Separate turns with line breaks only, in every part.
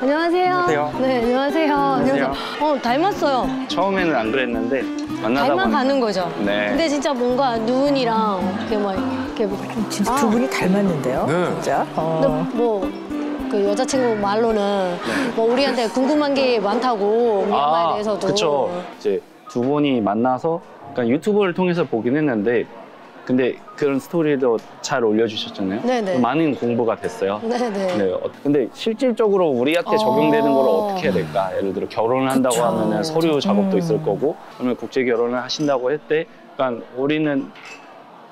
안녕하세요.
안녕하세요.
네, 안녕하세요.
안녕하세요.
어, 닮았어요.
처음에는 안 그랬는데 만나다 보니
닮아가는 거죠.
네.
근데 진짜 뭔가 눈이랑 이렇게 막 이렇게
진짜
아.
두 분이 닮았는데요.
네.
진짜. 어.
근데 뭐 그 여자친구 말로는 뭐 우리한테 궁금한 게 많다고 미얀마에 대해서도.
네. 아, 그쵸. 이제 두 분이 만나서 그러니까 유튜브를 통해서 보긴 했는데 근데 그런 스토리도 잘 올려주셨잖아요.
네네.
많은 공부가 됐어요.
네네.
네, 어, 근데 실질적으로 우리한테
어.
적용되는 걸 어떻게 해야 될까? 예를 들어 결혼을 한다고
그쵸.
하면은 서류 작업도
음.
있을 거고, 그러면 국제 결혼을 하신다고 했대. 그러니까 우리는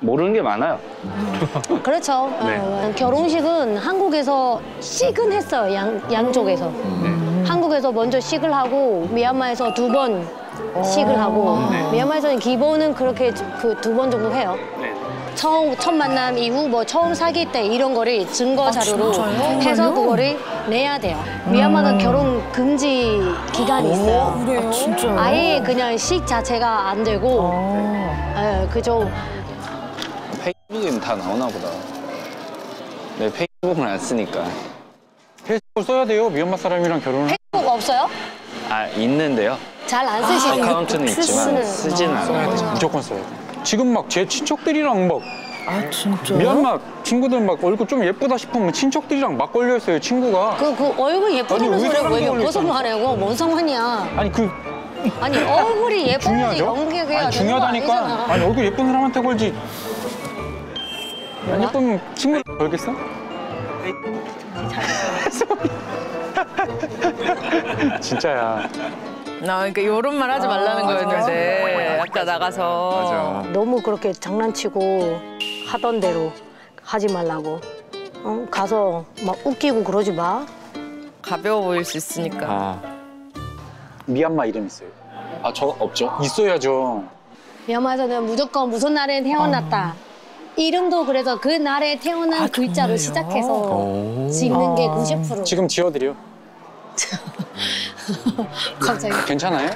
모르는 게 많아요.
그렇죠.
네.
어, 결혼식은 한국에서 식은 했어요. 양, 양쪽에서. 한국에서 먼저 식을 하고 미얀마에서 두 번 식을 하고
네.
미얀마에서는 기본은 그렇게 그 두 번 정도 해요.
네.
처음 첫 만남 이후 뭐 처음 사귈 때 이런 거를 증거 자료로
진짜요?
해서 그거를 내야 돼요. 미얀마는 결혼 금지 기간이 있어요.
그래요? 진짜.
아예 그냥 식 자체가 안 되고
어.
예, 그죠.
페이스북엔 다 나오나 보다. 네, 페이스북은 안 쓰니까.
페이스북 써야 돼요. 미얀마 사람이랑 결혼을.
없어요?
아, 있는데요.
잘 안 쓰시는
아카운트는 있지만 쓰지는
어.
않아요.
무조건 써야 돼. 지금 막 제 친척들이랑 막
아 진짜.
미얀마 친구들 막 얼굴 좀 예쁘다 싶으면 친척들이랑 막 걸려 있어요. 친구가.
그, 그 얼굴 예쁘다는 소리가 왜
걸려
말하고 뭔 상관이야.
아니 그
아니 얼굴이 예뻐야지
중요하죠?
연기해야
아니 중요하다니까.
아니
얼굴 예쁜 사람한테 걸지. 안? 예쁘면 친구 걸겠어? 진짜야.
나 그러니까 이런 말 하지 말라는 거였는데 아까 나가서
너무 그렇게 장난치고 하던 대로 하지 말라고. 어? 가서 막 웃기고 그러지 마.
가벼워 보일 수 있으니까
아 미얀마 이름 있어요.
아, 저 없죠?
있어야죠.
미얀마에서는 무조건 무슨 날에 태어났다. 이름도 그래서 그 날에 태어난
아,
글자로
정말요?
시작해서 짓는 게 90%.
지금 지어드려.
갑자기.
괜찮아요?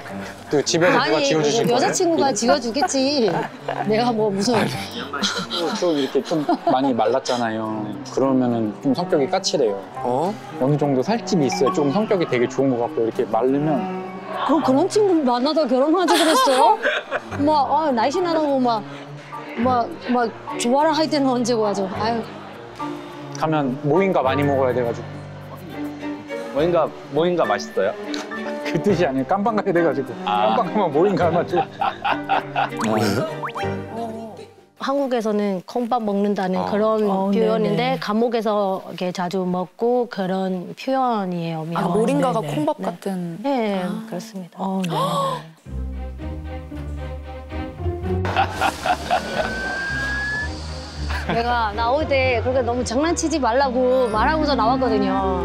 그 집에서 누가
아니
지어주실 거예요?
여자친구가 지어주겠지. 내가 뭐 무슨
좀 이렇게 좀 많이 말랐잖아요. 그러면은 좀 성격이 까칠해요.
어?
어느 정도 살집이 있어야 좀 성격이 되게 좋은 것 같고 이렇게 마르면
그럼 그런 친구 만나다 결혼하지 그랬어요? 막 아, 날씬하다고 막 막 막 좋아라 할 때는 언제고 아주 아유
가면 모인가 많이 먹어야 돼가지고
뭐인가, 뭐인가 맛있어요?
그 뜻이 아니에요. 깜빵 가야 돼가지고
아.
깜빵 가면 모인가 맞죠?
한국에서는 콩밥 먹는다는
아.
그런
어,
표현인데
네네.
감옥에서 이렇게 자주 먹고 그런 표현이에요.
아. 모링가가
네네.
콩밥
네.
같은
네 그렇습니다.
어, 네.
내가 나올 때 그렇게 너무 장난치지 말라고 말하고서 나왔거든요.